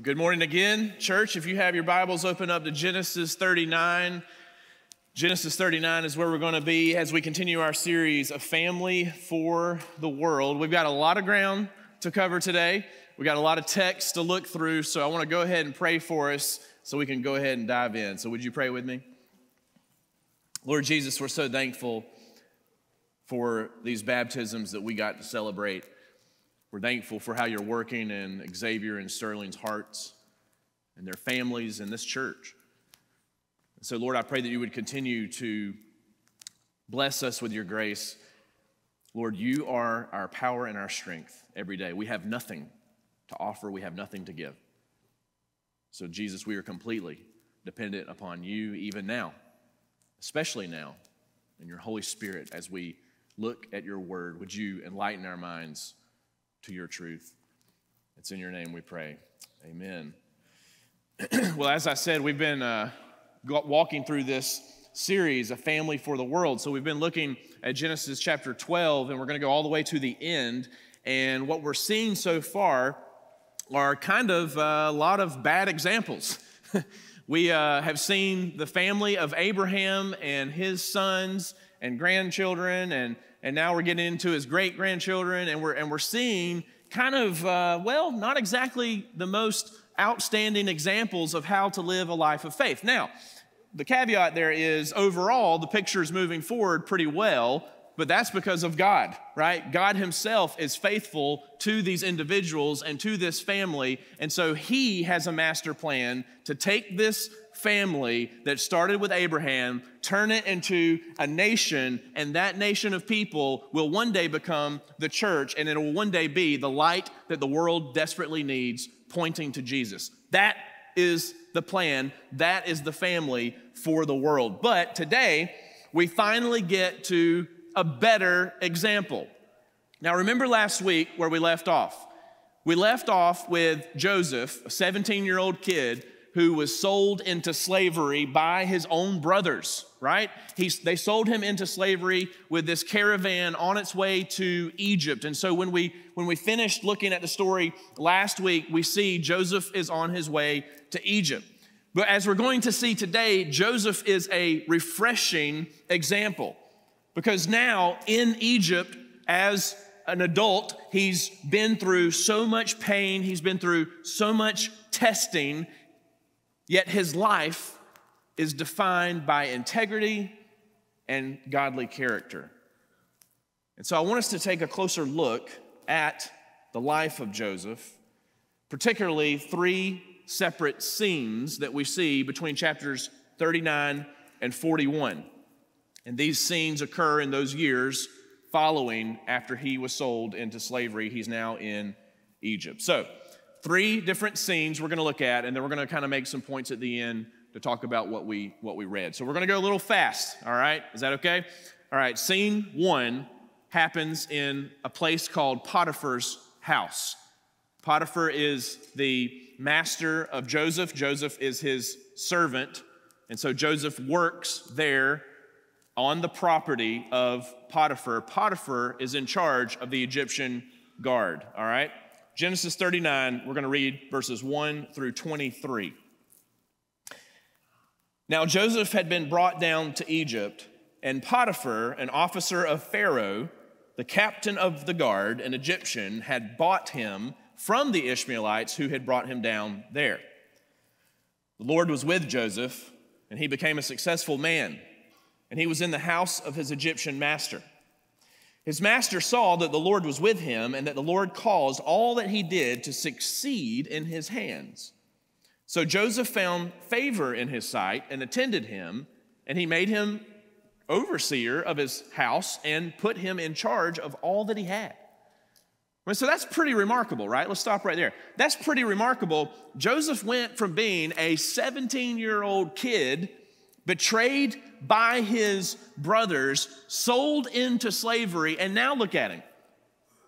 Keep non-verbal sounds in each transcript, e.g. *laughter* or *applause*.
Good morning again, church. If you have your Bibles, open up to Genesis 39. Genesis 39 is where we're going to be as we continue our series, A Family for the World. We've got a lot of ground to cover today. We've got a lot of text to look through, so I want to go ahead and pray for us so we can go ahead and dive in. So, would you pray with me? Lord Jesus, we're so thankful for these baptisms that we got to celebrate. We're thankful for how you're working in Xavier and Sterling's hearts and their families in this church. And So, Lord, I pray that you would continue to bless us with your grace. Lord, you are our power and our strength every day. We have nothing to offer, we have nothing to give. So, Jesus, we are completely dependent upon you even now, especially now, and your Holy Spirit as we look at your word. Would you enlighten our minds? To your truth. It's in your name we pray. Amen. *clears throat* well, as I said, we've been uh, walking through this series, A Family for the World. So we've been looking at Genesis chapter 12, and we're going to go all the way to the end. And what we're seeing so far are kind of uh, a lot of bad examples. *laughs* we uh, have seen the family of Abraham and his sons and grandchildren and and now we're getting into his great grandchildren, and we're, and we're seeing kind of, uh, well, not exactly the most outstanding examples of how to live a life of faith. Now, the caveat there is overall, the picture is moving forward pretty well, but that's because of God, right? God Himself is faithful to these individuals and to this family. And so He has a master plan to take this family that started with Abraham, turn it into a nation, and that nation of people will one day become the church, and it will one day be the light that the world desperately needs, pointing to Jesus. That is the plan, that is the family for the world. But today, we finally get to a better example. Now, remember last week where we left off? We left off with Joseph, a 17 year old kid who was sold into slavery by his own brothers, right? They sold him into slavery with this caravan on its way to Egypt. And so when we, when we finished looking at the story last week, we see Joseph is on his way to Egypt. But as we're going to see today, Joseph is a refreshing example because now in Egypt, as an adult, he's been through so much pain, he's been through so much testing, Yet his life is defined by integrity and godly character. And so I want us to take a closer look at the life of Joseph, particularly three separate scenes that we see between chapters 39 and 41. And these scenes occur in those years following after he was sold into slavery. He's now in Egypt. So, three different scenes we're going to look at, and then we're going to kind of make some points at the end to talk about what we what we read. So we're going to go a little fast. All right, is that okay? All right. Scene one happens in a place called Potiphar's house. Potiphar is the master of Joseph. Joseph is his servant, and so Joseph works there on the property of Potiphar. Potiphar is in charge of the Egyptian guard. All right. Genesis 39, we're going to read verses 1 through 23. Now, Joseph had been brought down to Egypt, and Potiphar, an officer of Pharaoh, the captain of the guard, an Egyptian, had bought him from the Ishmaelites who had brought him down there. The Lord was with Joseph, and he became a successful man, and he was in the house of his Egyptian master. His master saw that the Lord was with him and that the Lord caused all that he did to succeed in his hands. So Joseph found favor in his sight and attended him, and he made him overseer of his house and put him in charge of all that he had. So that's pretty remarkable, right? Let's stop right there. That's pretty remarkable. Joseph went from being a 17 year old kid betrayed by his brothers, sold into slavery, and now look at him.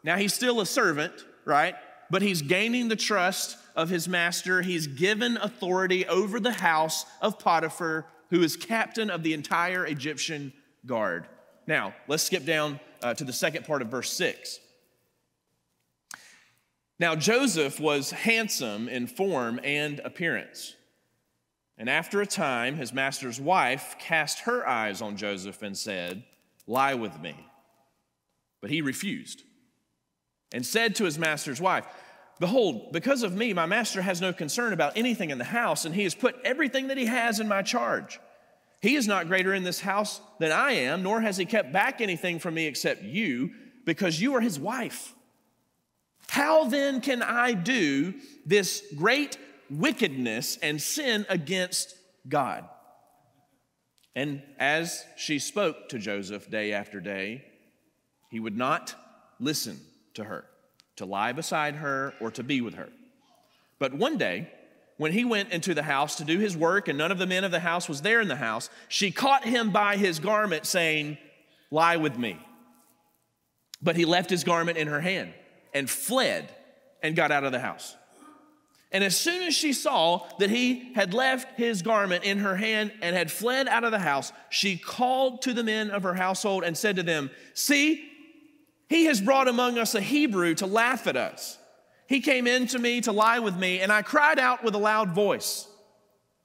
Now he's still a servant, right? But he's gaining the trust of his master. He's given authority over the house of Potiphar, who is captain of the entire Egyptian guard. Now, let's skip down uh, to the second part of verse 6. Now, Joseph was handsome in form and appearance. And after a time, his master's wife cast her eyes on Joseph and said, Lie with me. But he refused and said to his master's wife, Behold, because of me, my master has no concern about anything in the house, and he has put everything that he has in my charge. He is not greater in this house than I am, nor has he kept back anything from me except you, because you are his wife. How then can I do this great wickedness and sin against God? And as she spoke to Joseph day after day, he would not listen to her, to lie beside her, or to be with her. But one day, when he went into the house to do his work and none of the men of the house was there in the house, she caught him by his garment, saying, Lie with me. But he left his garment in her hand and fled and got out of the house. And as soon as she saw that he had left his garment in her hand and had fled out of the house, she called to the men of her household and said to them, See, he has brought among us a Hebrew to laugh at us. He came in to me to lie with me, and I cried out with a loud voice.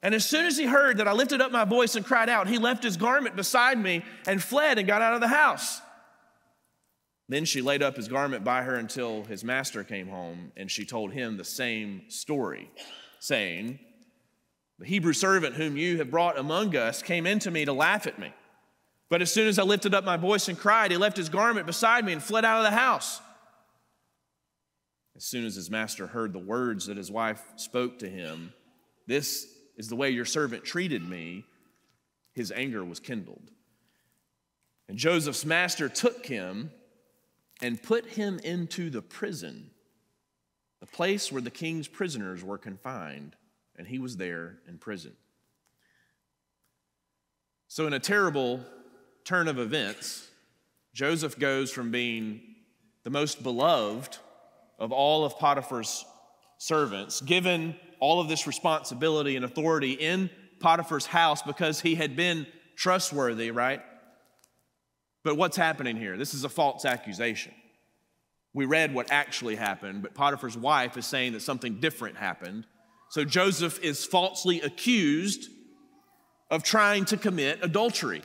And as soon as he heard that I lifted up my voice and cried out, he left his garment beside me and fled and got out of the house. Then she laid up his garment by her until his master came home, and she told him the same story, saying, The Hebrew servant whom you have brought among us came in to me to laugh at me. But as soon as I lifted up my voice and cried, he left his garment beside me and fled out of the house. As soon as his master heard the words that his wife spoke to him, This is the way your servant treated me, his anger was kindled. And Joseph's master took him and put him into the prison, the place where the king's prisoners were confined, and he was there in prison. So, in a terrible turn of events, Joseph goes from being the most beloved of all of Potiphar's servants, given all of this responsibility and authority in Potiphar's house because he had been trustworthy, right? But what's happening here? This is a false accusation. We read what actually happened, but Potiphar's wife is saying that something different happened. So Joseph is falsely accused of trying to commit adultery.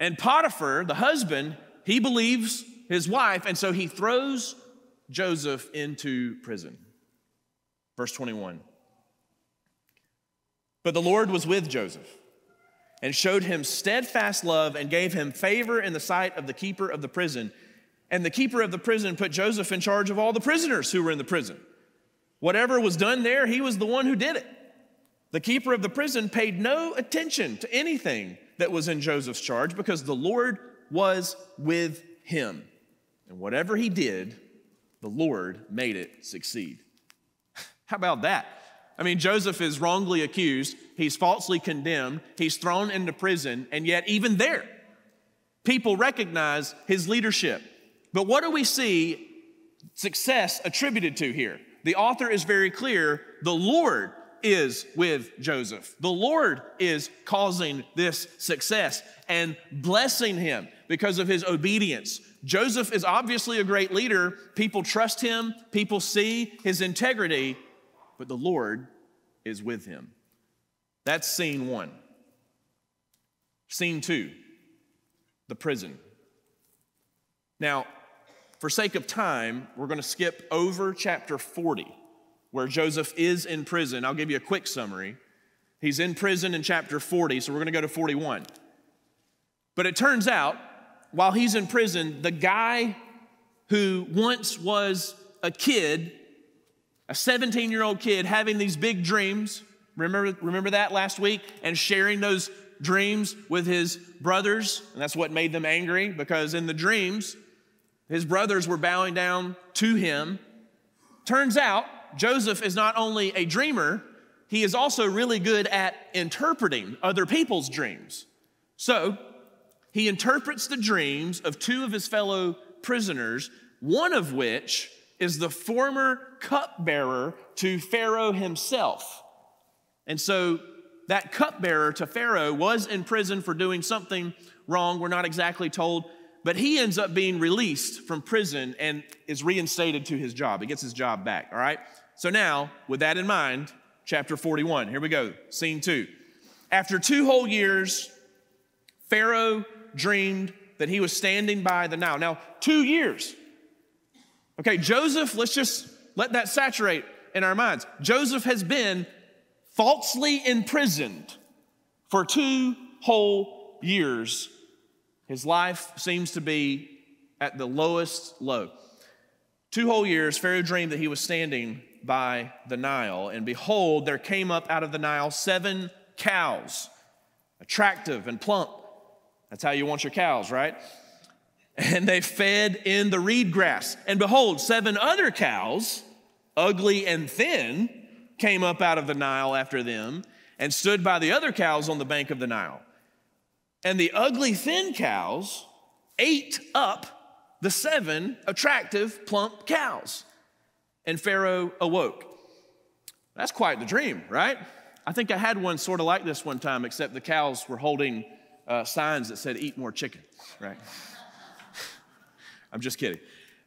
And Potiphar, the husband, he believes his wife, and so he throws Joseph into prison. Verse 21. But the Lord was with Joseph and showed him steadfast love and gave him favor in the sight of the keeper of the prison. And the keeper of the prison put Joseph in charge of all the prisoners who were in the prison. Whatever was done there, he was the one who did it. The keeper of the prison paid no attention to anything that was in Joseph's charge because the Lord was with him. And whatever he did, the Lord made it succeed. *laughs* How about that? I mean, Joseph is wrongly accused, he's falsely condemned, he's thrown into prison, and yet, even there, people recognize his leadership. But what do we see success attributed to here? The author is very clear the Lord is with Joseph. The Lord is causing this success and blessing him because of his obedience. Joseph is obviously a great leader. People trust him, people see his integrity, but the Lord is with him. That's scene one. Scene two, the prison. Now, for sake of time, we're going to skip over chapter 40, where Joseph is in prison. I'll give you a quick summary. He's in prison in chapter 40, so we're going to go to 41. But it turns out, while he's in prison, the guy who once was a kid a 17 year old kid having these big dreams. Remember, remember that last week? And sharing those dreams with his brothers. And that's what made them angry because in the dreams, his brothers were bowing down to him. Turns out, Joseph is not only a dreamer, he is also really good at interpreting other people's dreams. So, he interprets the dreams of two of his fellow prisoners, one of which is the former cupbearer to Pharaoh himself. And so that cupbearer to Pharaoh was in prison for doing something wrong. We're not exactly told. but he ends up being released from prison and is reinstated to his job. He gets his job back, all right? So now, with that in mind, chapter 41, here we go, scene two. After two whole years, Pharaoh dreamed that he was standing by the Nile. Now, two years. Okay, Joseph, let's just let that saturate in our minds. Joseph has been falsely imprisoned for two whole years. His life seems to be at the lowest low. Two whole years, Pharaoh dreamed that he was standing by the Nile, and behold, there came up out of the Nile seven cows, attractive and plump. That's how you want your cows, right? And they fed in the reed grass. And behold, seven other cows, ugly and thin, came up out of the Nile after them and stood by the other cows on the bank of the Nile. And the ugly, thin cows ate up the seven attractive, plump cows. And Pharaoh awoke. That's quite the dream, right? I think I had one sort of like this one time, except the cows were holding uh, signs that said, Eat more chicken, right? *laughs* I'm just kidding.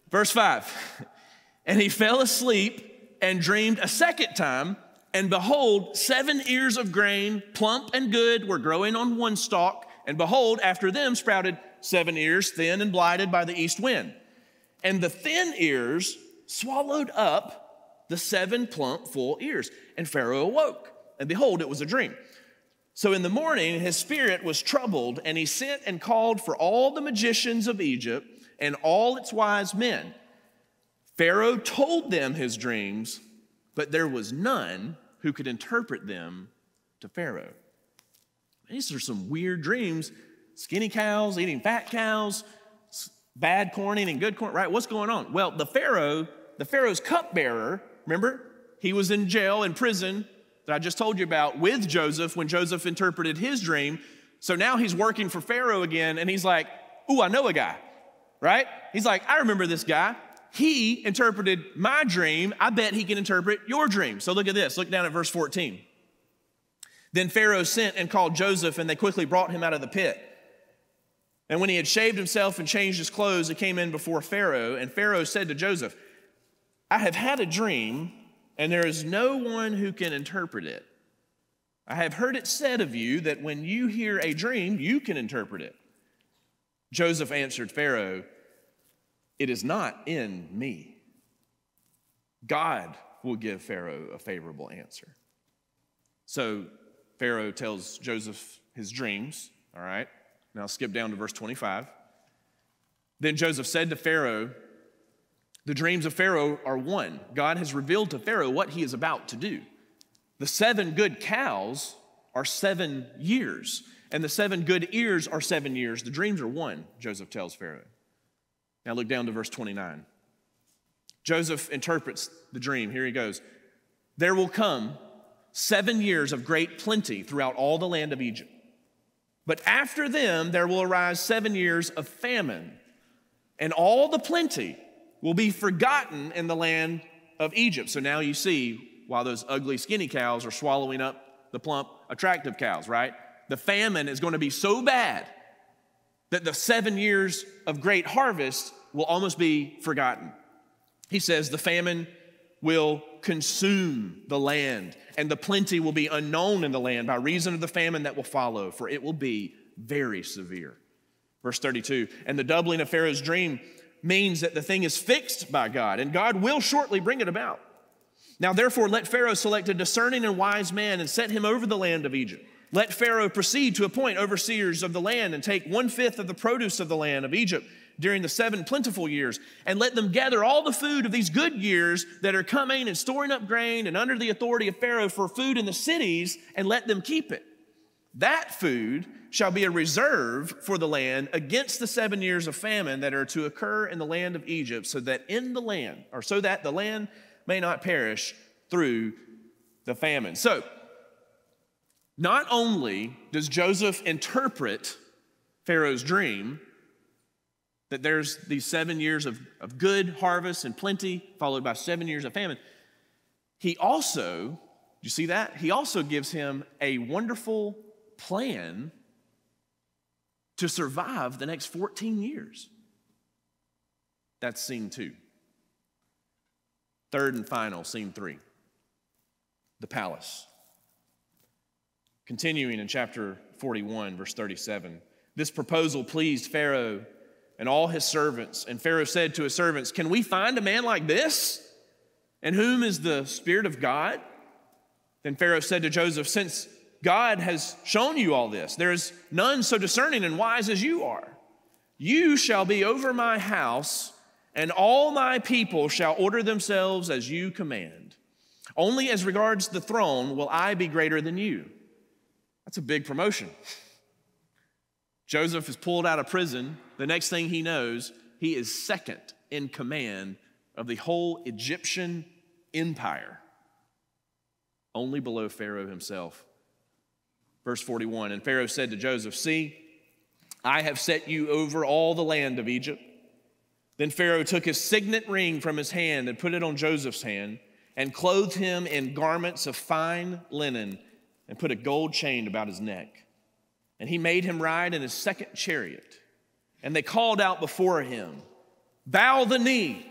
Verse 5 *laughs* And he fell asleep and dreamed a second time, and behold, seven ears of grain, plump and good, were growing on one stalk, and behold, after them sprouted seven ears, thin and blighted by the east wind. And the thin ears swallowed up the seven plump, full ears. And Pharaoh awoke, and behold, it was a dream. So in the morning, his spirit was troubled, and he sent and called for all the magicians of Egypt and all its wise men. Pharaoh told them his dreams, but there was none who could interpret them to Pharaoh. These are some weird dreams. Skinny cows eating fat cows, bad corn eating good corn, right? What's going on? Well, the Pharaoh, the Pharaoh's cupbearer, remember? He was in jail, in prison that I just told you about with Joseph when Joseph interpreted his dream. So now he's working for Pharaoh again, and he's like, Ooh, I know a guy right? He's like, I remember this guy. He interpreted my dream. I bet he can interpret your dream. So look at this. Look down at verse 14. Then Pharaoh sent and called Joseph, and they quickly brought him out of the pit. And when he had shaved himself and changed his clothes, he came in before Pharaoh. And Pharaoh said to Joseph, I have had a dream, and there is no one who can interpret it. I have heard it said of you that when you hear a dream, you can interpret it. Joseph answered Pharaoh, It is not in me. God will give Pharaoh a favorable answer. So Pharaoh tells Joseph his dreams, all right? Now skip down to verse 25. Then Joseph said to Pharaoh, The dreams of Pharaoh are one. God has revealed to Pharaoh what he is about to do. The seven good cows are seven years and the seven good ears are seven years. The dreams are one, Joseph tells Pharaoh. Now look down to verse 29. Joseph interprets the dream. Here he goes. There will come seven years of great plenty throughout all the land of Egypt. But after them, there will arise seven years of famine, and all the plenty will be forgotten in the land of Egypt. So now you see why those ugly, skinny cows are swallowing up the plump, attractive cows, right? the famine is going to be so bad that the seven years of great harvest will almost be forgotten. He says the famine will consume the land, and the plenty will be unknown in the land by reason of the famine that will follow, for it will be very severe. Verse 32 And the doubling of Pharaoh's dream means that the thing is fixed by God, and God will shortly bring it about. Now, therefore, let Pharaoh select a discerning and wise man and set him over the land of Egypt let Pharaoh proceed to appoint overseers of the land and take one fifth of the produce of the land of Egypt during the seven plentiful years, and let them gather all the food of these good years that are coming and storing up grain and under the authority of Pharaoh for food in the cities, and let them keep it. That food shall be a reserve for the land against the seven years of famine that are to occur in the land of Egypt, so that in the land, or so that the land may not perish through the famine. So, not only does Joseph interpret Pharaoh's dream, that there's these seven years of, of good harvest and plenty, followed by seven years of famine, he also, you see that? He also gives him a wonderful plan to survive the next 14 years. That's scene two. Third and final, scene three the palace. Continuing in chapter 41, verse 37, this proposal pleased Pharaoh and all his servants. And Pharaoh said to his servants, Can we find a man like this? In whom is the Spirit of God? Then Pharaoh said to Joseph, Since God has shown you all this, there is none so discerning and wise as you are. You shall be over my house, and all my people shall order themselves as you command. Only as regards the throne will I be greater than you. That's a big promotion. Joseph is pulled out of prison. The next thing he knows, he is second in command of the whole Egyptian empire, only below Pharaoh himself. Verse 41 And Pharaoh said to Joseph, See, I have set you over all the land of Egypt. Then Pharaoh took his signet ring from his hand and put it on Joseph's hand and clothed him in garments of fine linen and put a gold chain about his neck. And he made him ride in his second chariot. And they called out before him, Bow the knee.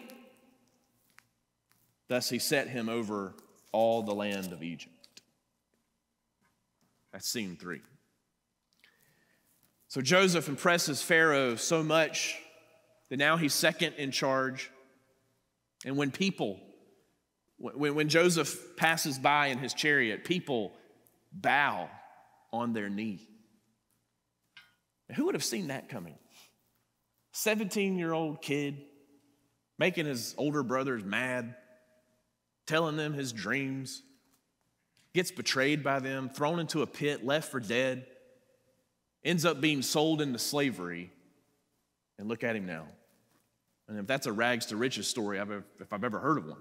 Thus he set him over all the land of Egypt. That's scene three. So Joseph impresses Pharaoh so much that now he's second in charge. And when people, when, when Joseph passes by in his chariot, people bow on their knee. Who would have seen that coming? 17 year old kid making his older brothers mad, telling them his dreams, gets betrayed by them, thrown into a pit, left for dead, ends up being sold into slavery. And look at him now. And if that's a rags to riches story, if I've ever heard of one.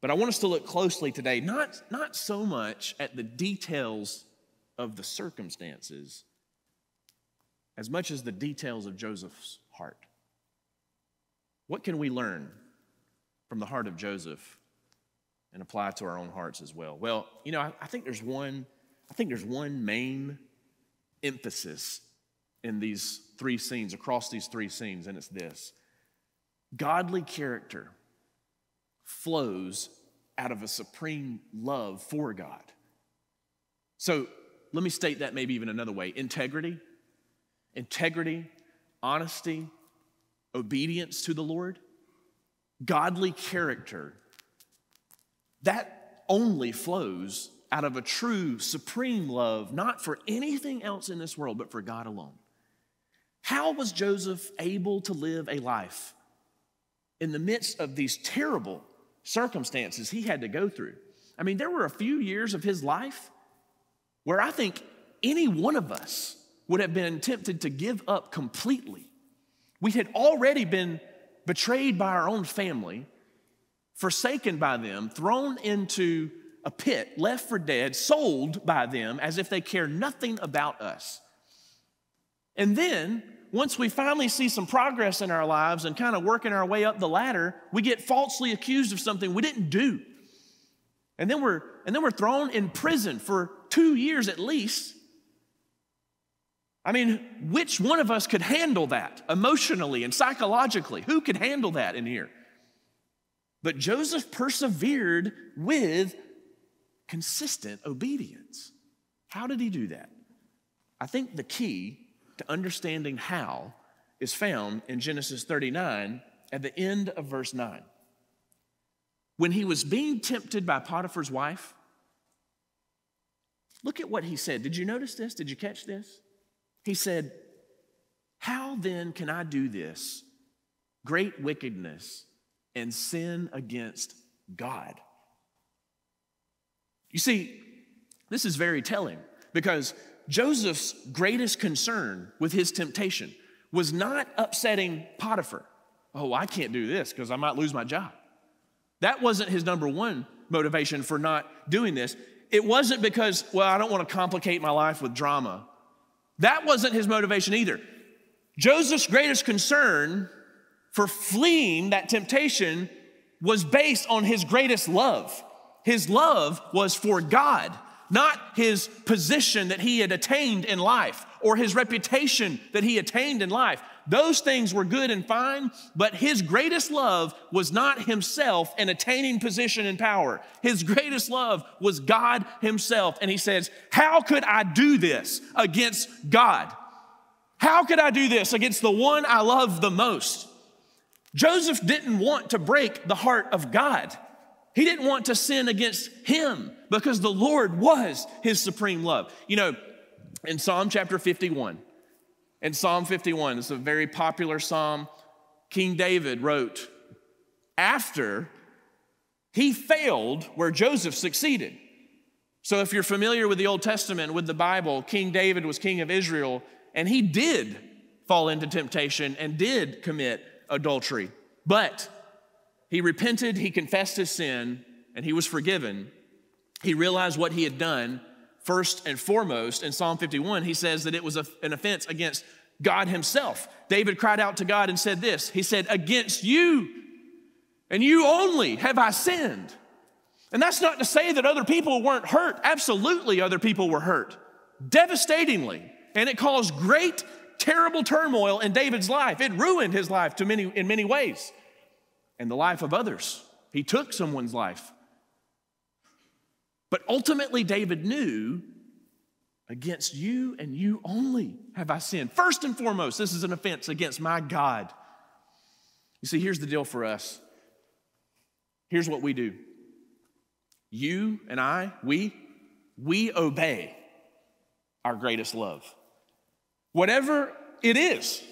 But I want us to look closely today, not, not so much at the details of the circumstances, as much as the details of Joseph's heart. What can we learn from the heart of Joseph and apply to our own hearts as well? Well, you know, I, I think there's one, I think there's one main emphasis in these three scenes, across these three scenes, and it's this godly character flows out of a supreme love for God. So let me state that maybe even another way integrity integrity, honesty, obedience to the Lord, godly character, that only flows out of a true, supreme love, not for anything else in this world, but for God alone. How was Joseph able to live a life in the midst of these terrible circumstances he had to go through? I mean, there were a few years of his life where I think any one of us would have been tempted to give up completely. We had already been betrayed by our own family, forsaken by them, thrown into a pit, left for dead, sold by them as if they care nothing about us. And then, once we finally see some progress in our lives and kind of working our way up the ladder, we get falsely accused of something we didn't do. And then we're, and then we're thrown in prison for two years at least I mean, which one of us could handle that emotionally and psychologically? Who could handle that in here? But Joseph persevered with consistent obedience. How did he do that? I think the key to understanding how is found in Genesis 39 at the end of verse 9. When he was being tempted by Potiphar's wife, look at what he said. Did you notice this? Did you catch this? He said, How then can I do this great wickedness and sin against God? You see, this is very telling because Joseph's greatest concern with his temptation was not upsetting Potiphar. Oh, I can't do this because I might lose my job. That wasn't his number one motivation for not doing this. It wasn't because, well, I don't want to complicate my life with drama that wasn't his motivation either. Joseph's greatest concern for fleeing that temptation was based on his greatest love. His love was for God, not his position that he had attained in life or his reputation that he attained in life. Those things were good and fine, but his greatest love was not himself and attaining position and power. His greatest love was God himself. And he says, How could I do this against God? How could I do this against the one I love the most? Joseph didn't want to break the heart of God. He didn't want to sin against him because the Lord was his supreme love. You know, in Psalm chapter 51, in Psalm 51, it's a very popular psalm, King David wrote, after he failed where Joseph succeeded. So, if you're familiar with the Old Testament, with the Bible, King David was king of Israel, and he did fall into temptation and did commit adultery. But he repented, he confessed his sin, and he was forgiven. He realized what he had done. First and foremost, in Psalm 51, he says that it was an offense against God himself. David cried out to God and said this He said, Against you and you only have I sinned. And that's not to say that other people weren't hurt. Absolutely, other people were hurt, devastatingly. And it caused great, terrible turmoil in David's life. It ruined his life to many, in many ways and the life of others. He took someone's life. But ultimately, David knew against you and you only have I sinned. First and foremost, this is an offense against my God. You see, here's the deal for us. Here's what we do. You and I, we, we obey our greatest love. Whatever it is,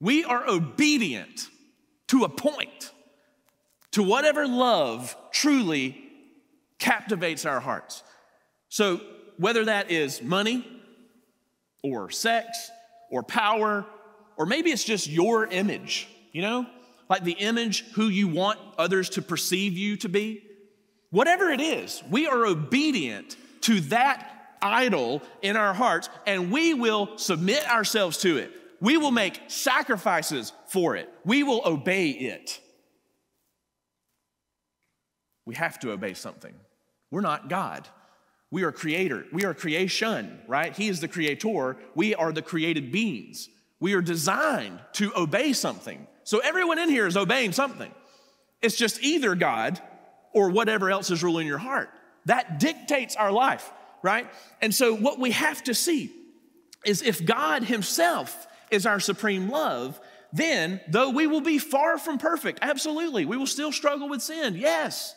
we are obedient to a point, to whatever love truly captivates our hearts. So, whether that is money or sex or power, or maybe it's just your image, you know, like the image who you want others to perceive you to be. Whatever it is, we are obedient to that idol in our hearts and we will submit ourselves to it. We will make sacrifices for it. We will obey it. We have to obey something. We're not God. We are creator. We are creation, right? He is the creator. We are the created beings. We are designed to obey something. So everyone in here is obeying something. It's just either God or whatever else is ruling your heart. That dictates our life, right? And so what we have to see is if God Himself is our supreme love, then though we will be far from perfect, absolutely, we will still struggle with sin, yes,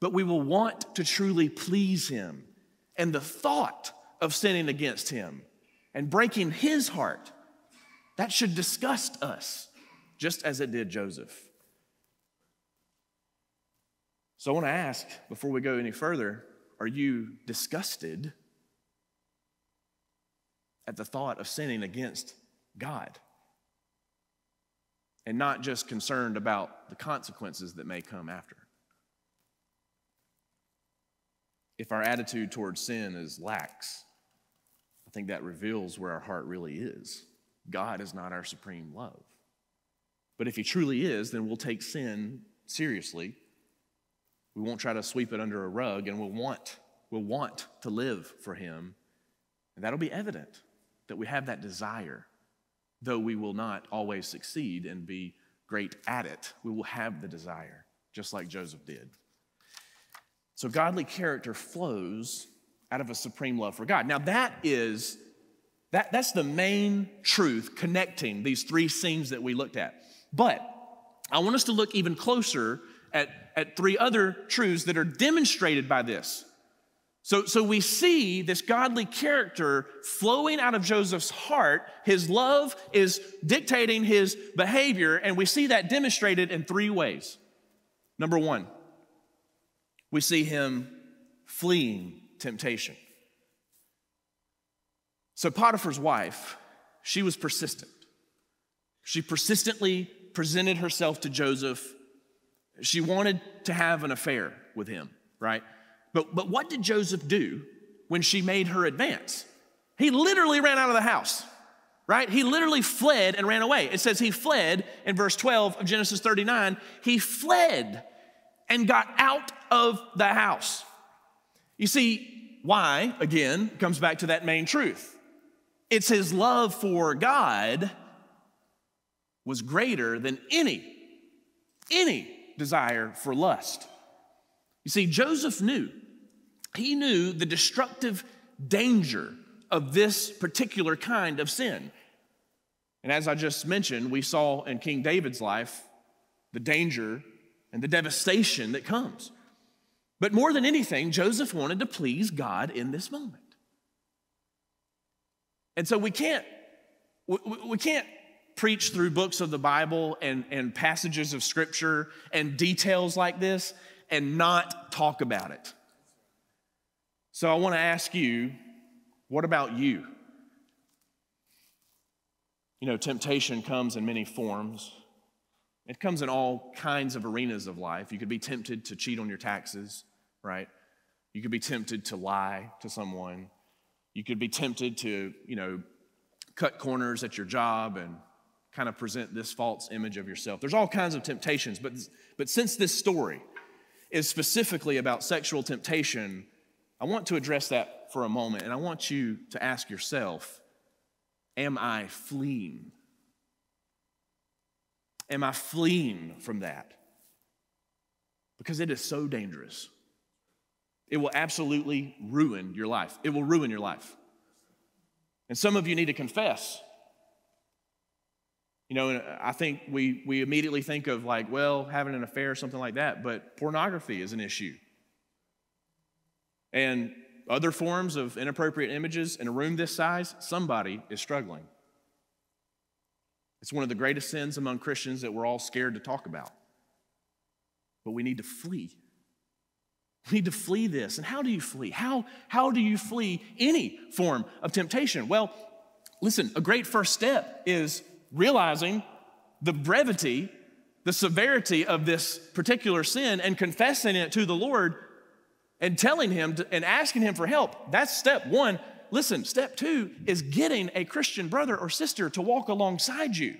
but we will want to truly please Him. And the thought of sinning against Him and breaking His heart, that should disgust us, just as it did Joseph. So I want to ask before we go any further are you disgusted at the thought of sinning against God? And not just concerned about the consequences that may come after. If our attitude towards sin is lax, I think that reveals where our heart really is. God is not our supreme love. But if He truly is, then we'll take sin seriously. We won't try to sweep it under a rug, and we'll want, we'll want to live for Him. And that'll be evident that we have that desire, though we will not always succeed and be great at it. We will have the desire, just like Joseph did. So godly character flows out of a supreme love for God. Now that is that, that's the main truth connecting these three scenes that we looked at. But I want us to look even closer at, at three other truths that are demonstrated by this. So, so we see this godly character flowing out of Joseph's heart. His love is dictating his behavior, and we see that demonstrated in three ways. Number one, we see him fleeing temptation. So, Potiphar's wife, she was persistent. She persistently presented herself to Joseph. She wanted to have an affair with him, right? But, but what did Joseph do when she made her advance? He literally ran out of the house, right? He literally fled and ran away. It says he fled in verse 12 of Genesis 39. He fled and got out of the house. You see, why, again, comes back to that main truth. It's his love for God was greater than any, any desire for lust. You see, Joseph knew, he knew the destructive danger of this particular kind of sin. And as I just mentioned, we saw in King David's life the danger and the devastation that comes. But more than anything, Joseph wanted to please God in this moment. And so we can't, we, we can't preach through books of the Bible and, and passages of scripture and details like this and not talk about it. So I want to ask you, what about you? You know, temptation comes in many forms. It comes in all kinds of arenas of life. You could be tempted to cheat on your taxes, right? You could be tempted to lie to someone. You could be tempted to, you know, cut corners at your job and kind of present this false image of yourself. There's all kinds of temptations, but, but since this story is specifically about sexual temptation, I want to address that for a moment, and I want you to ask yourself Am I fleeing? Am I fleeing from that? Because it is so dangerous. It will absolutely ruin your life. It will ruin your life. And some of you need to confess. You know, I think we, we immediately think of like, well, having an affair or something like that, but pornography is an issue. And other forms of inappropriate images in a room this size, somebody is struggling. It's one of the greatest sins among Christians that we're all scared to talk about. But we need to flee we need to flee this. And how do you flee? How, how do you flee any form of temptation? Well, listen, a great first step is realizing the brevity, the severity of this particular sin and confessing it to the Lord and telling Him to, and asking Him for help. That's step one. Listen, step two is getting a Christian brother or sister to walk alongside you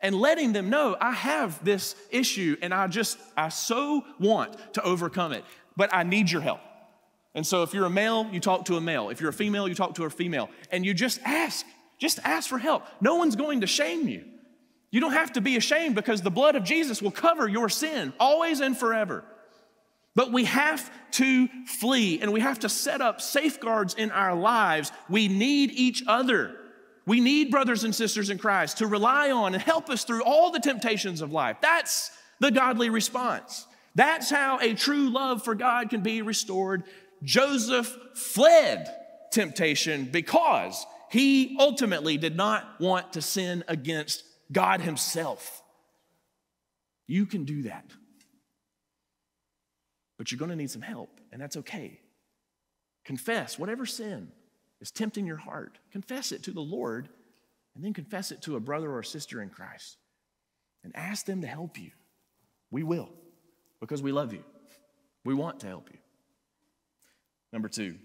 and letting them know I have this issue and I just, I so want to overcome it but I need your help. And so if you're a male, you talk to a male. If you're a female, you talk to a female. And you just ask, just ask for help. No one's going to shame you. You don't have to be ashamed because the blood of Jesus will cover your sin always and forever. But we have to flee and we have to set up safeguards in our lives. We need each other. We need brothers and sisters in Christ to rely on and help us through all the temptations of life. That's the godly response. That's how a true love for God can be restored. Joseph fled temptation because he ultimately did not want to sin against God Himself. You can do that. But you're going to need some help, and that's okay. Confess whatever sin is tempting your heart, confess it to the Lord, and then confess it to a brother or sister in Christ. And ask them to help you. We will because we love you. We want to help you. Number two,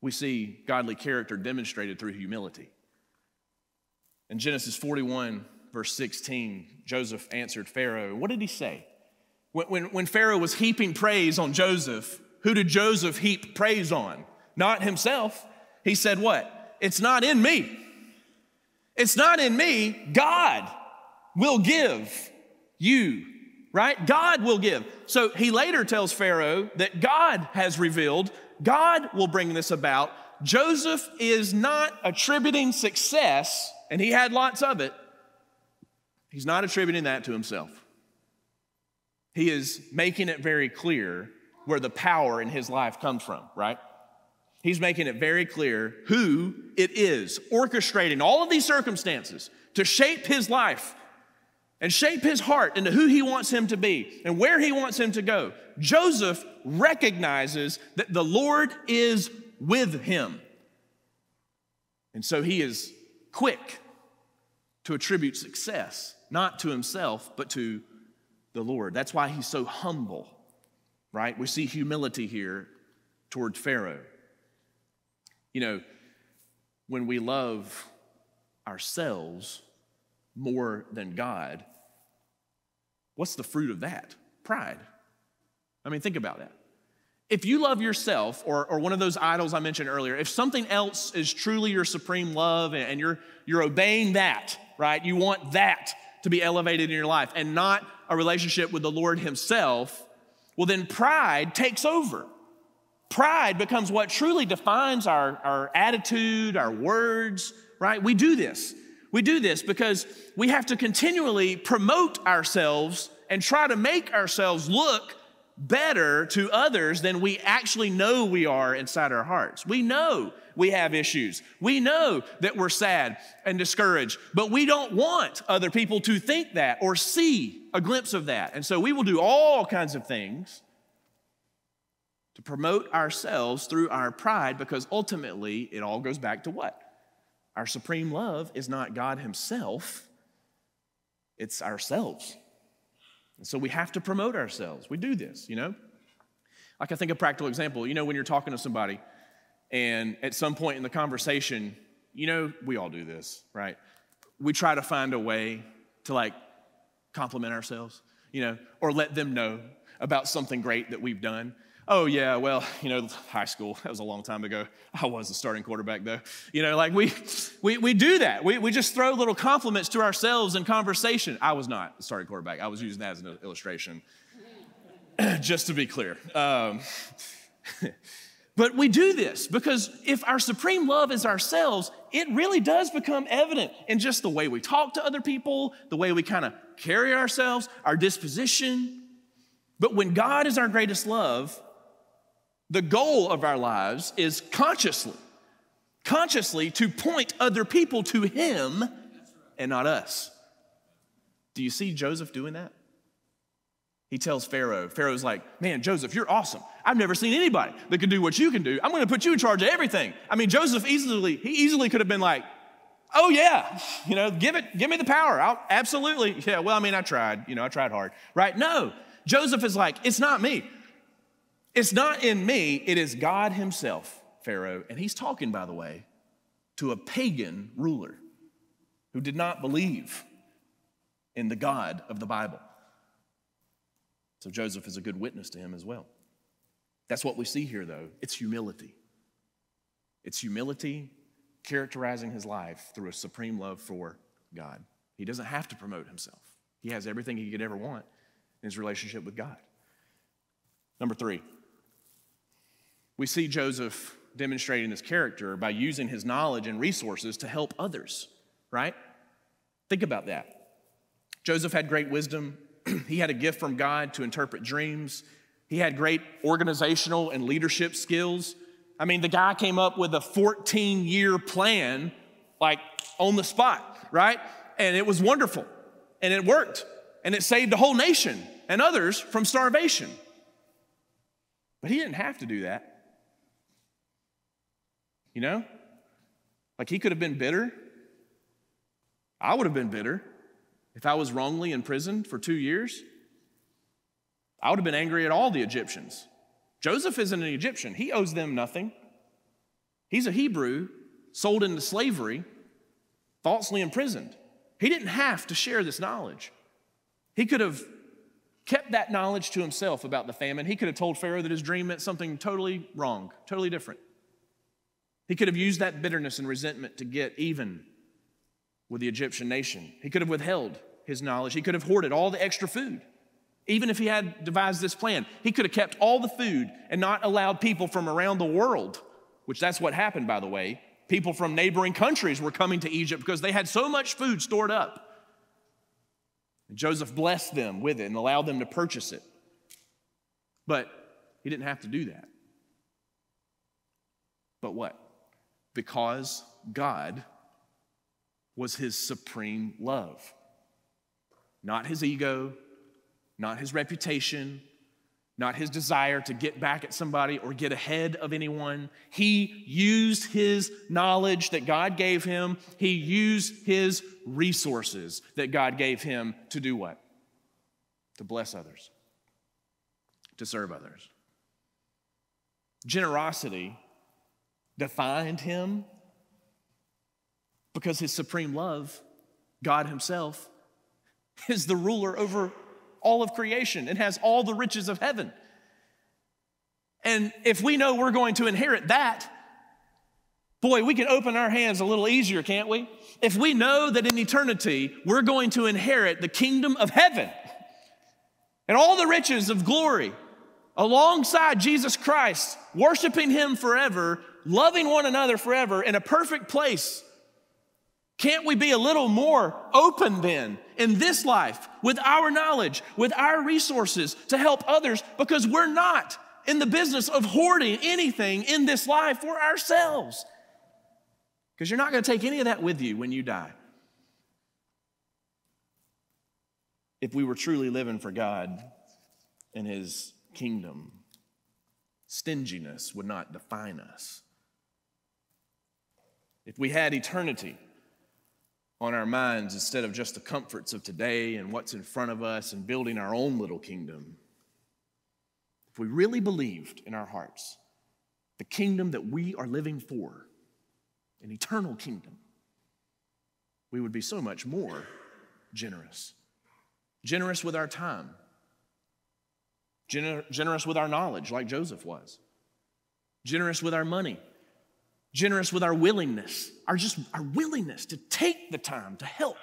we see godly character demonstrated through humility. In Genesis 41, verse 16, Joseph answered Pharaoh. What did he say? When, when, when Pharaoh was heaping praise on Joseph, who did Joseph heap praise on? Not himself. He said, What? It's not in me. It's not in me. God will give you right? God will give. So he later tells Pharaoh that God has revealed, God will bring this about. Joseph is not attributing success, and he had lots of it. He's not attributing that to himself. He is making it very clear where the power in his life comes from, right? He's making it very clear who it is orchestrating all of these circumstances to shape his life and shape his heart into who he wants him to be and where he wants him to go. Joseph recognizes that the Lord is with him. And so he is quick to attribute success, not to himself, but to the Lord. That's why he's so humble, right? We see humility here toward Pharaoh. You know, when we love ourselves more than God, What's the fruit of that? Pride. I mean, think about that. If you love yourself or, or one of those idols I mentioned earlier, if something else is truly your supreme love and, and you're, you're obeying that, right? You want that to be elevated in your life and not a relationship with the Lord Himself, well, then pride takes over. Pride becomes what truly defines our, our attitude, our words, right? We do this. We do this because we have to continually promote ourselves and try to make ourselves look better to others than we actually know we are inside our hearts. We know we have issues. We know that we're sad and discouraged, but we don't want other people to think that or see a glimpse of that. And so we will do all kinds of things to promote ourselves through our pride because ultimately it all goes back to what? Our supreme love is not God Himself, it's ourselves. And so we have to promote ourselves. We do this, you know? Like I think a practical example, you know, when you're talking to somebody and at some point in the conversation, you know, we all do this, right? We try to find a way to like compliment ourselves, you know, or let them know about something great that we've done. Oh, yeah, well, you know, high school, that was a long time ago. I was a starting quarterback, though. You know, like we, we, we do that. We, we just throw little compliments to ourselves in conversation. I was not a starting quarterback, I was using that as an illustration, *clears throat* just to be clear. Um, *laughs* but we do this because if our supreme love is ourselves, it really does become evident in just the way we talk to other people, the way we kind of carry ourselves, our disposition. But when God is our greatest love, the goal of our lives is consciously, consciously to point other people to Him and not us. Do you see Joseph doing that? He tells Pharaoh, Pharaoh's like, Man, Joseph, you're awesome. I've never seen anybody that can do what you can do. I'm gonna put you in charge of everything. I mean, Joseph easily, he easily could have been like, Oh yeah, *laughs* you know, give it, give me the power. I'll absolutely. *laughs* Yeah, well, I mean, I tried, you know, I tried hard, right? No, Joseph is like, it's not me. It's not in me, it is God Himself, Pharaoh. And he's talking, by the way, to a pagan ruler who did not believe in the God of the Bible. So Joseph is a good witness to him as well. That's what we see here, though. It's humility. It's humility characterizing his life through a supreme love for God. He doesn't have to promote himself, he has everything he could ever want in his relationship with God. Number three, we see Joseph demonstrating this character by using his knowledge and resources to help others, right? Think about that. Joseph had great wisdom. *clears throat* he had a gift from God to interpret dreams. He had great organizational and leadership skills. I mean, the guy came up with a 14 year plan, like on the spot, right? And it was wonderful. And it worked. And it saved a whole nation and others from starvation. But he didn't have to do that. You know? Like he could have been bitter. I would have been bitter if I was wrongly imprisoned for two years. I would have been angry at all the Egyptians. Joseph isn't an Egyptian, he owes them nothing. He's a Hebrew sold into slavery, falsely imprisoned. He didn't have to share this knowledge. He could have kept that knowledge to himself about the famine. He could have told Pharaoh that his dream meant something totally wrong, totally different. He could have used that bitterness and resentment to get even with the Egyptian nation. He could have withheld his knowledge. He could have hoarded all the extra food. Even if he had devised this plan, he could have kept all the food and not allowed people from around the world, which that's what happened, by the way. People from neighboring countries were coming to Egypt because they had so much food stored up. And Joseph blessed them with it and allowed them to purchase it. But he didn't have to do that. But what? Because God was his supreme love. Not his ego, not his reputation, not his desire to get back at somebody or get ahead of anyone. He used his knowledge that God gave him, he used his resources that God gave him to do what? To bless others, to serve others. Generosity defined him because his supreme love, God himself, is the ruler over all of creation and has all the riches of heaven. And if we know we're going to inherit that, boy, we can open our hands a little easier, can't we? If we know that in eternity we're going to inherit the kingdom of heaven and all the riches of glory alongside Jesus Christ, worshiping Him forever, loving one another forever in a perfect place. Can't we be a little more open then in this life with our knowledge, with our resources to help others? Because we're not in the business of hoarding anything in this life for ourselves. Because you're not going to take any of that with you when you die. If we were truly living for God and His kingdom, stinginess would not define us. If we had eternity on our minds instead of just the comforts of today and what's in front of us and building our own little kingdom, if we really believed in our hearts the kingdom that we are living for, an eternal kingdom, we would be so much more generous. Generous with our time, Gener- generous with our knowledge, like Joseph was, generous with our money, generous with our willingness, our just our willingness to take the time to help,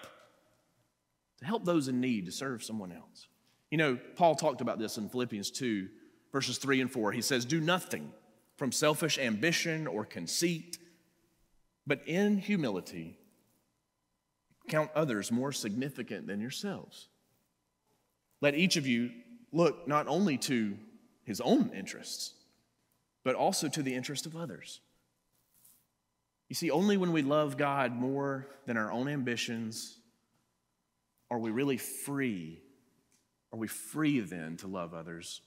to help those in need, to serve someone else. You know, Paul talked about this in Philippians 2 verses 3 and 4. He says, Do nothing from selfish ambition or conceit, but in humility, count others more significant than yourselves. Let each of you look not only to his own interests, but also to the interest of others. You see, only when we love God more than our own ambitions are we really free. Are we free then to love others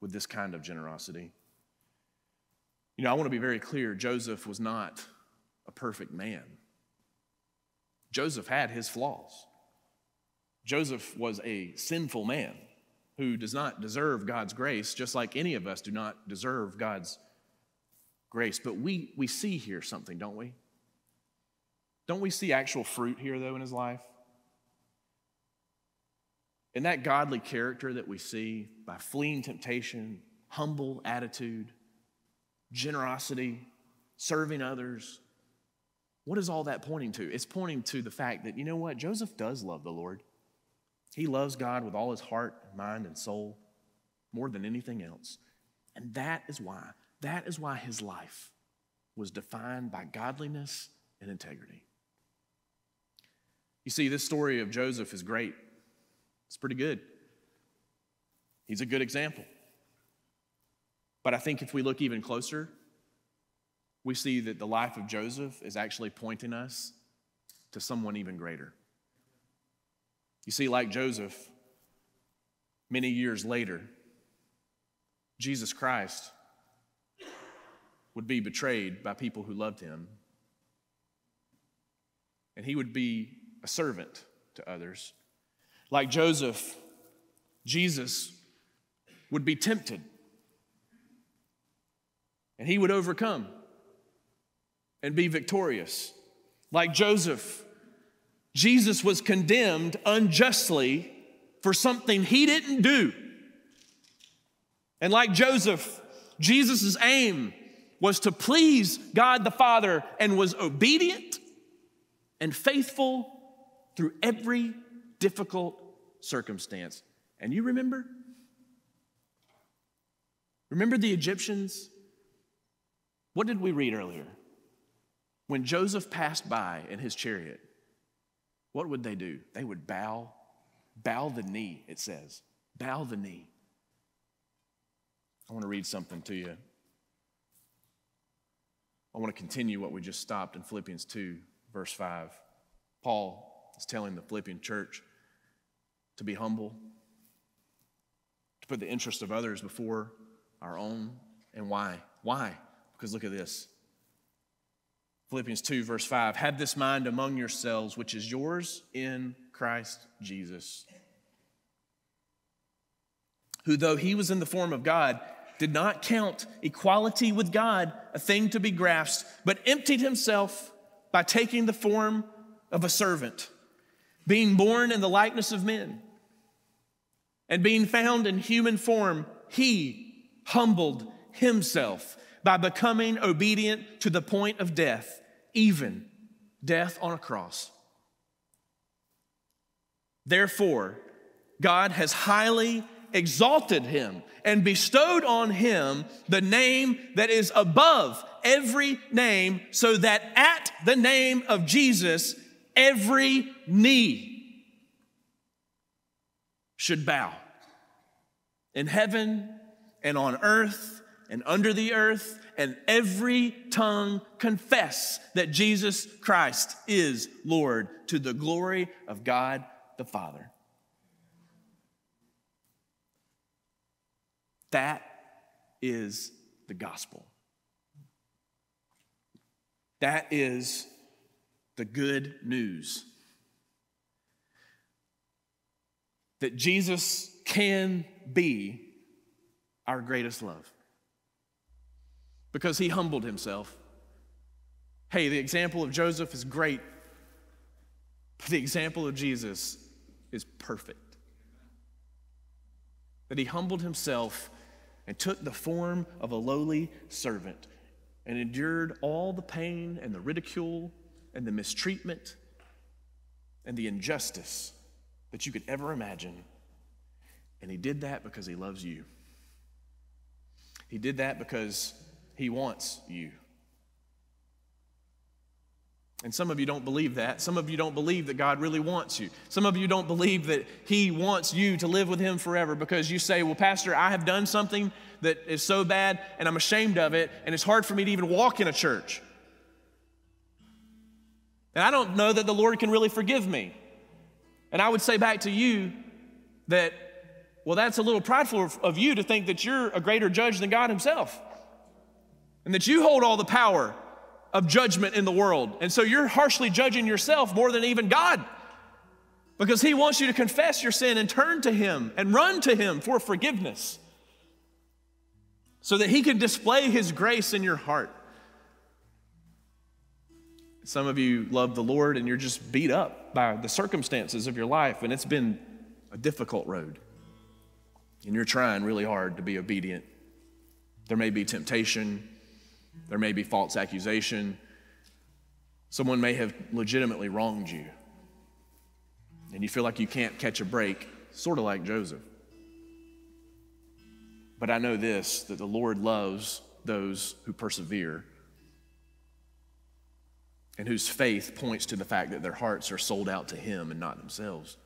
with this kind of generosity. You know, I want to be very clear Joseph was not a perfect man. Joseph had his flaws. Joseph was a sinful man who does not deserve God's grace, just like any of us do not deserve God's grace. But we, we see here something, don't we? Don't we see actual fruit here, though, in his life? And that godly character that we see by fleeing temptation, humble attitude, generosity, serving others, what is all that pointing to? It's pointing to the fact that, you know what? Joseph does love the Lord. He loves God with all his heart, mind, and soul more than anything else. And that is why, that is why his life was defined by godliness and integrity. You see, this story of Joseph is great it's pretty good. He's a good example. But I think if we look even closer, we see that the life of Joseph is actually pointing us to someone even greater. You see, like Joseph, many years later, Jesus Christ would be betrayed by people who loved him, and he would be a servant to others. Like Joseph, Jesus would be tempted and he would overcome and be victorious. Like Joseph, Jesus was condemned unjustly for something he didn't do. And like Joseph, Jesus' aim was to please God the Father and was obedient and faithful through every difficult circumstance. And you remember? Remember the Egyptians? What did we read earlier? When Joseph passed by in his chariot, what would they do? They would bow, bow the knee, it says. Bow the knee. I want to read something to you. I want to continue what we just stopped in Philippians 2, verse 5. Paul is telling the Philippian church to be humble, to put the interest of others before our own. And why? Why? Because look at this. Philippians 2, verse 5 Have this mind among yourselves, which is yours in Christ Jesus, who, though he was in the form of God, did not count equality with God a thing to be grasped, but emptied himself by taking the form of a servant, being born in the likeness of men. And being found in human form, he humbled himself by becoming obedient to the point of death, even death on a cross. Therefore, God has highly exalted him and bestowed on him the name that is above every name, so that at the name of Jesus, every knee should bow in heaven and on earth and under the earth, and every tongue confess that Jesus Christ is Lord to the glory of God the Father. That is the gospel. That is the good news. That Jesus can be our greatest love because he humbled himself. Hey, the example of Joseph is great, but the example of Jesus is perfect. That he humbled himself and took the form of a lowly servant and endured all the pain and the ridicule and the mistreatment and the injustice that you could ever imagine. And he did that because he loves you. He did that because he wants you. And some of you don't believe that. Some of you don't believe that God really wants you. Some of you don't believe that He wants you to live with Him forever because you say, Well, Pastor, I have done something that is so bad and I'm ashamed of it, and it's hard for me to even walk in a church. And I don't know that the Lord can really forgive me. And I would say back to you that, well, that's a little prideful of you to think that you're a greater judge than God Himself and that you hold all the power of judgment in the world. And so you're harshly judging yourself more than even God because He wants you to confess your sin and turn to Him and run to Him for forgiveness so that He can display His grace in your heart. Some of you love the Lord and you're just beat up by the circumstances of your life, and it's been a difficult road. And you're trying really hard to be obedient. There may be temptation, there may be false accusation. Someone may have legitimately wronged you. And you feel like you can't catch a break, sort of like Joseph. But I know this that the Lord loves those who persevere and whose faith points to the fact that their hearts are sold out to Him and not themselves.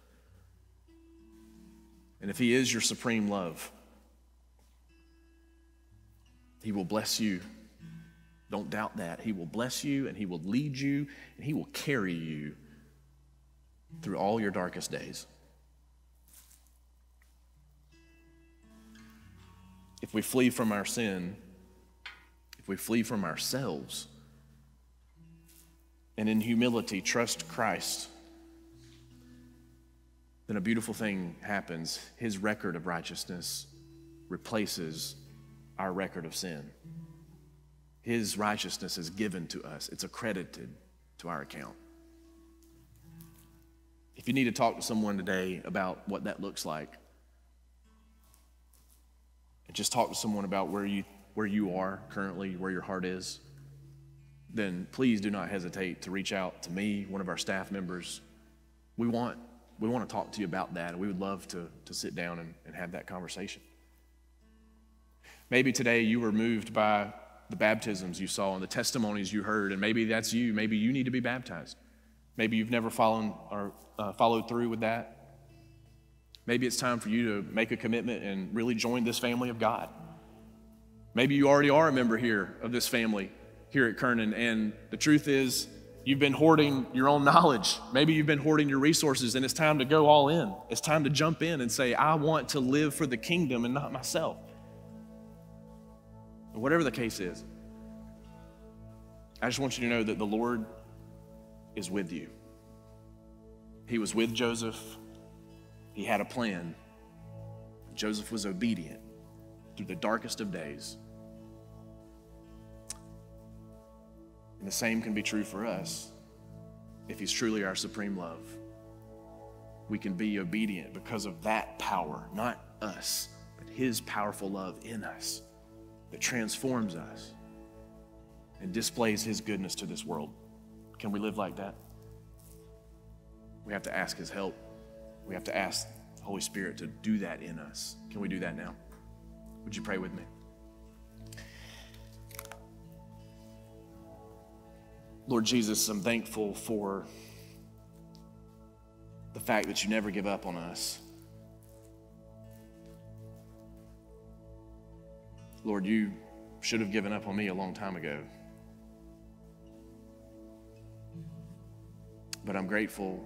And if He is your supreme love, He will bless you don't doubt that. He will bless you and He will lead you and He will carry you through all your darkest days. If we flee from our sin, if we flee from ourselves, and in humility trust Christ, then a beautiful thing happens. His record of righteousness replaces our record of sin. His righteousness is given to us, it's accredited to our account. If you need to talk to someone today about what that looks like, and just talk to someone about where you, where you are currently, where your heart is, then please do not hesitate to reach out to me, one of our staff members. We want, we want to talk to you about that, and we would love to, to sit down and, and have that conversation. Maybe today you were moved by the baptisms you saw and the testimonies you heard, and maybe that's you. Maybe you need to be baptized. Maybe you've never followed or uh, followed through with that. Maybe it's time for you to make a commitment and really join this family of God. Maybe you already are a member here of this family here at Kernan, and the truth is, you've been hoarding your own knowledge. Maybe you've been hoarding your resources, and it's time to go all in. It's time to jump in and say, I want to live for the kingdom and not myself. Whatever the case is, I just want you to know that the Lord is with you. He was with Joseph, he had a plan. Joseph was obedient through the darkest of days. And the same can be true for us if he's truly our supreme love. We can be obedient because of that power, not us, but His powerful love in us that transforms us and displays His goodness to this world. Can we live like that? We have to ask His help. We have to ask the Holy Spirit to do that in us. Can we do that now? Would you pray with me? Lord Jesus, I'm thankful for the fact that you never give up on us. Lord, you should have given up on me a long time ago. But I'm grateful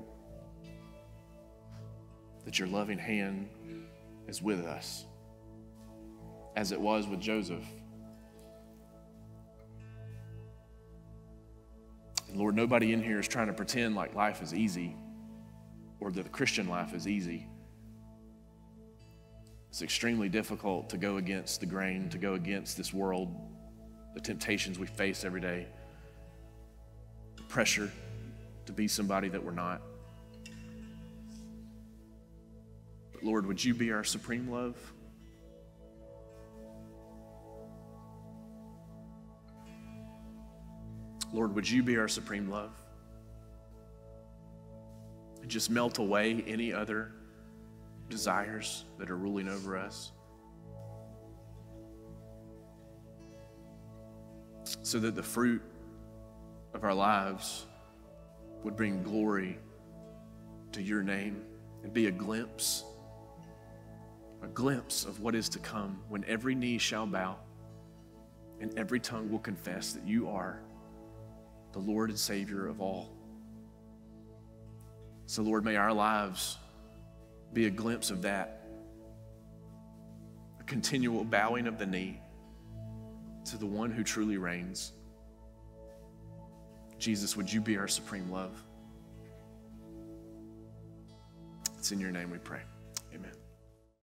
that your loving hand is with us, as it was with Joseph. And Lord, nobody in here is trying to pretend like life is easy or that the Christian life is easy. It's extremely difficult to go against the grain, to go against this world, the temptations we face every day, the pressure to be somebody that we're not. But Lord, would you be our supreme love? Lord, would you be our supreme love? And just melt away any other desires that are ruling over us. So that the fruit of our lives would bring glory to your name and be a glimpse, a glimpse of what is to come when every knee shall bow and every tongue will confess that you are the Lord and Savior of all. So, Lord, may our lives be a glimpse of that a continual bowing of the knee to the one who truly reigns. Jesus, would you be our supreme love? It's in your name we pray.